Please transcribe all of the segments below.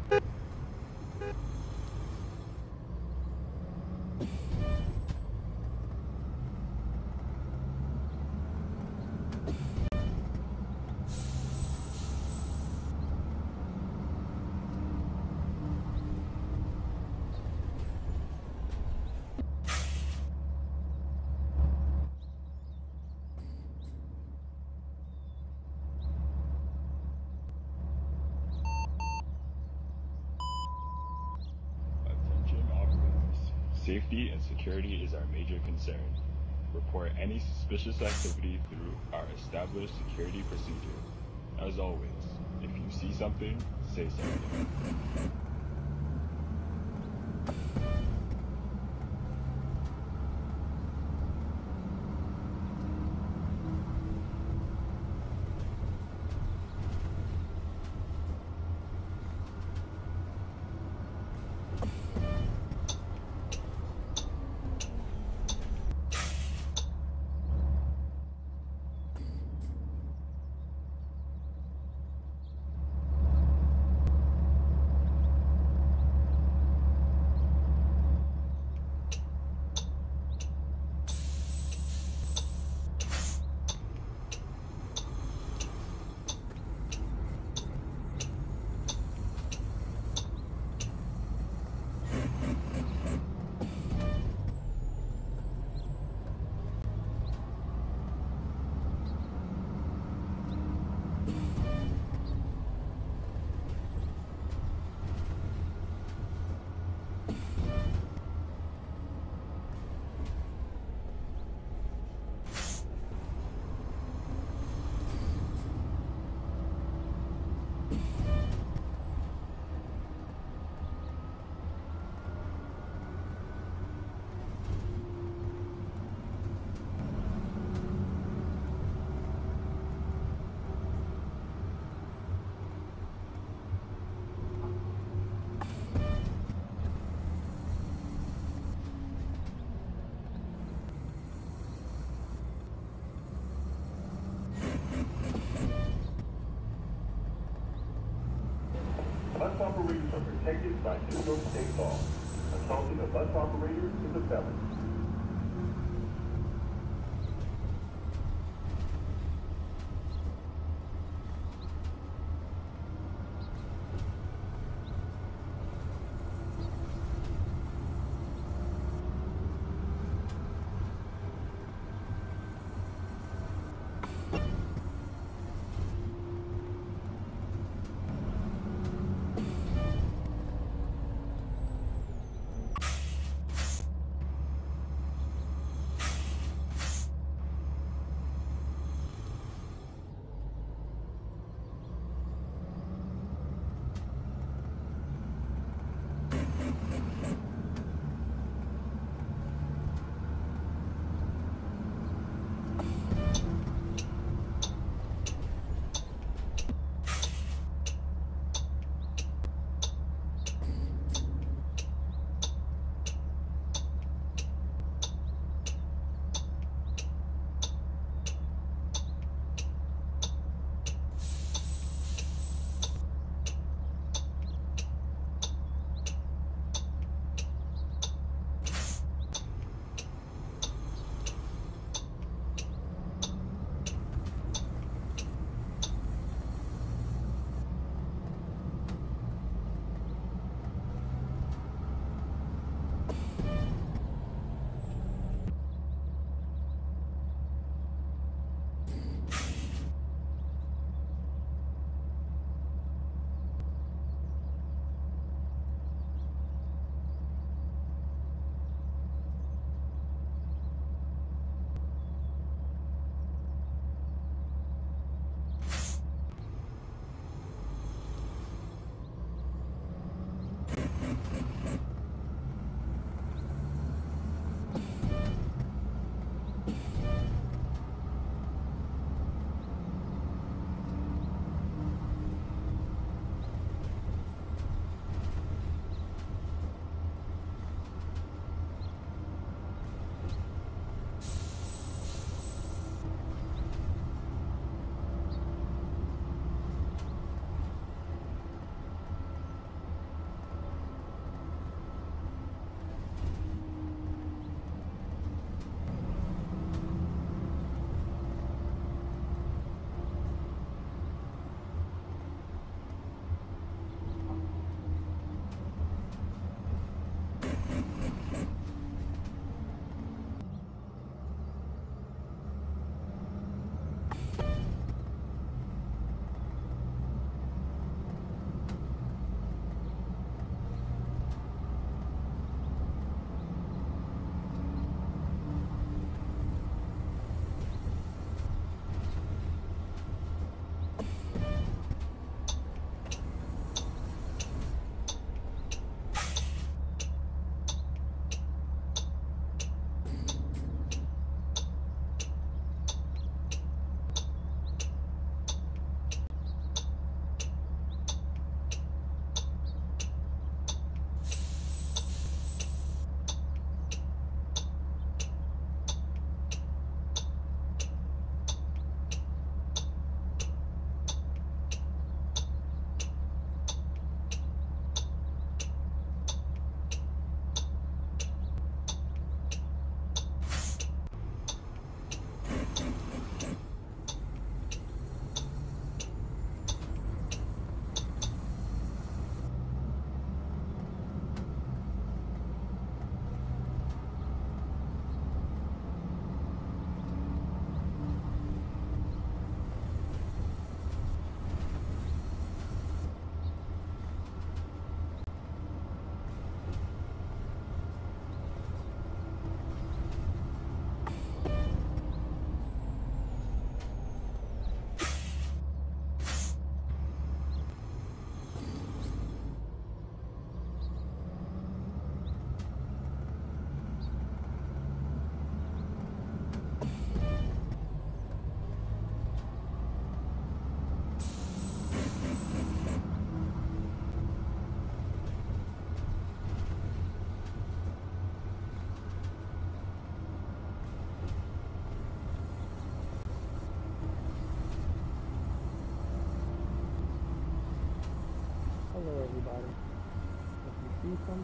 Attention operators. Safety and security is our major concern. Report any suspicious activity through our established security procedure. As always, if you see something, say something. Bus operators are protected by New York State law. Assaulting a bus operator is a felony.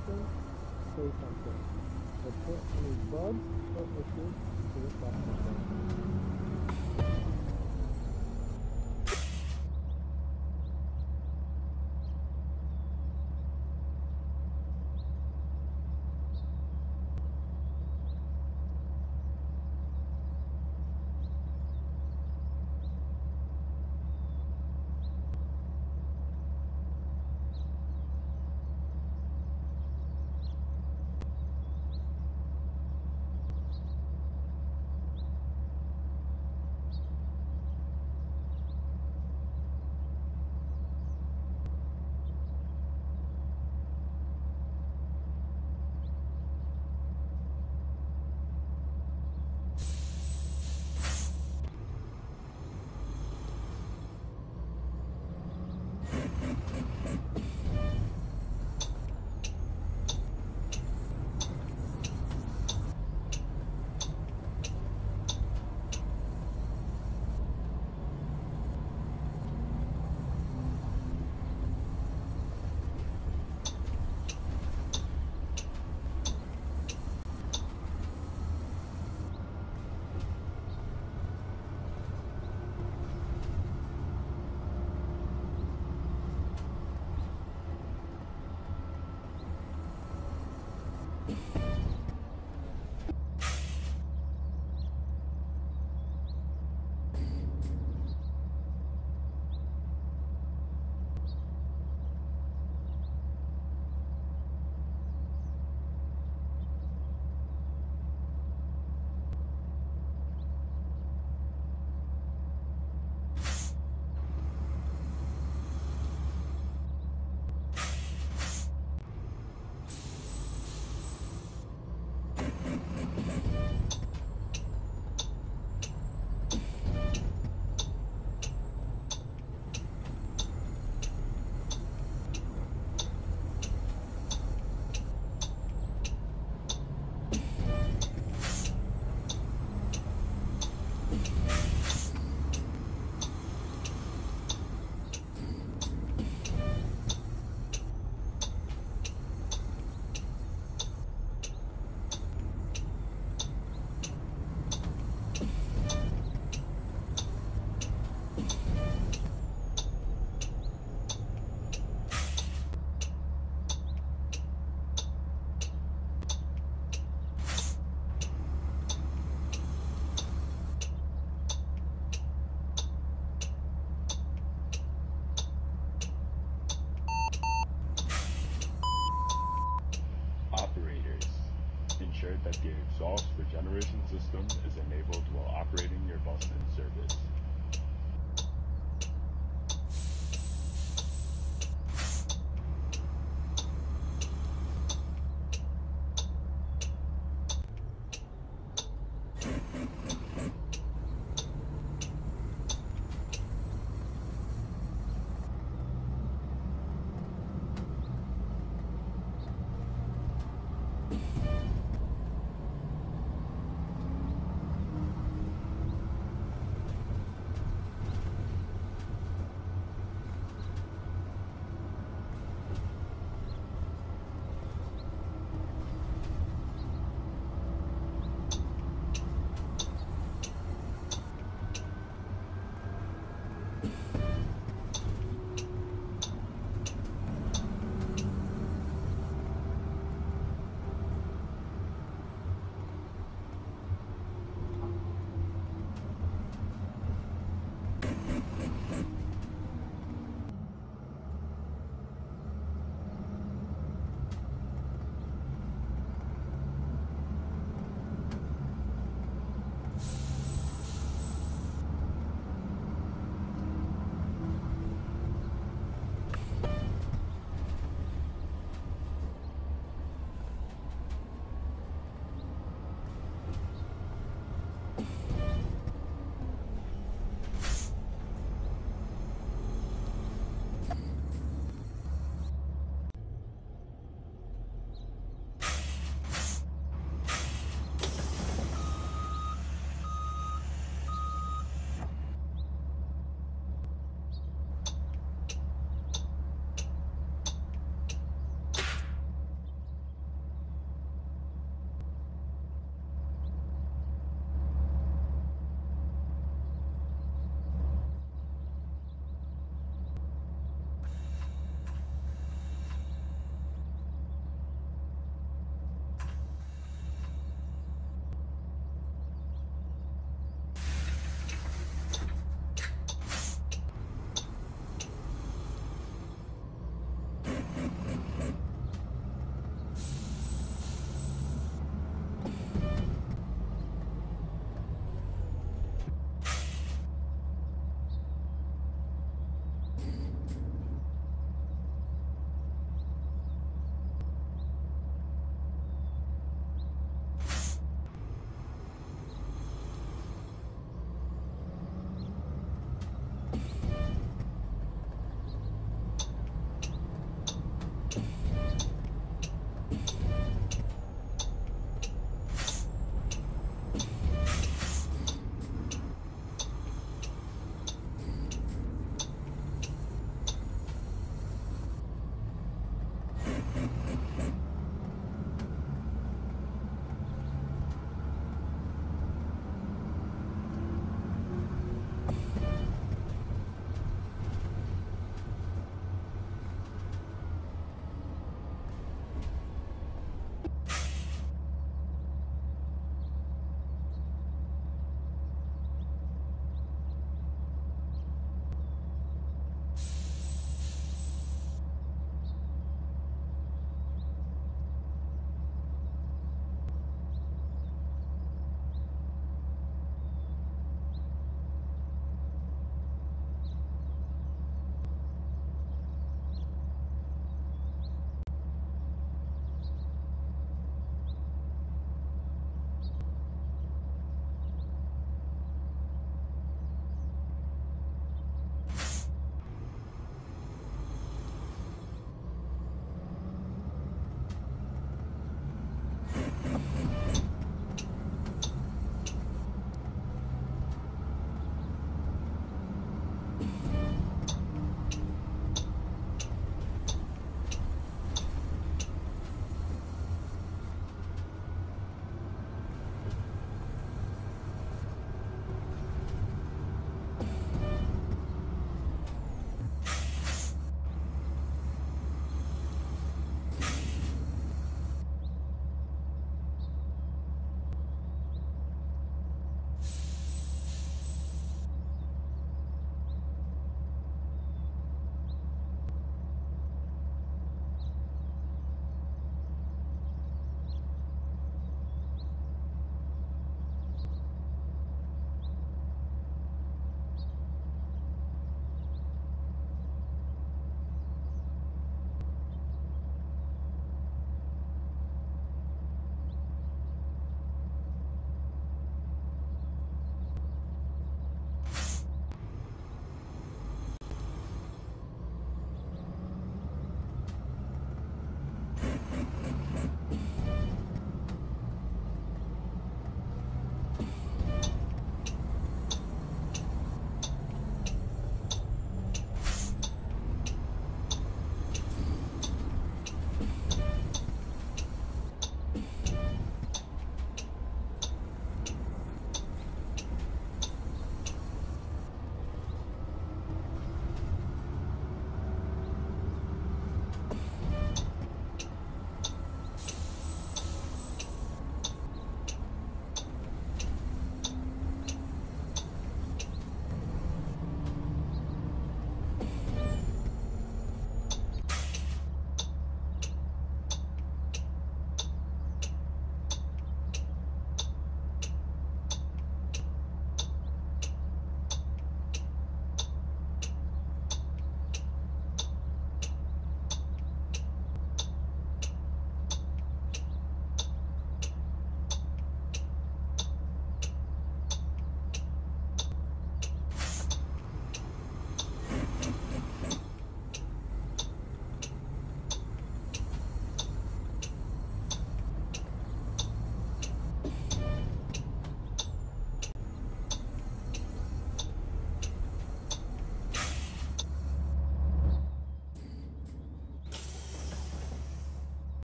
Something, say something. Report any bugs or issues to the.